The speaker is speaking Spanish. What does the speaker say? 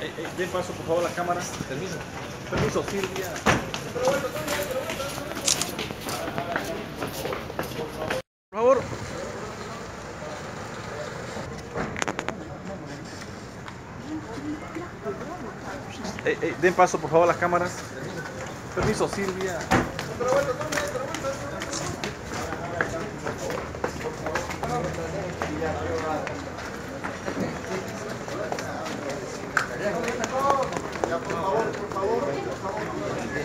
Eh, eh, den paso, por favor, a la cámara. Permiso. Permiso, Silvia. Por favor. Eh, eh, den paso, por favor, a la cámara. Permiso, Silvia. favor, por favor, por favor.